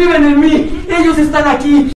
viven en mí. Ellos están aquí.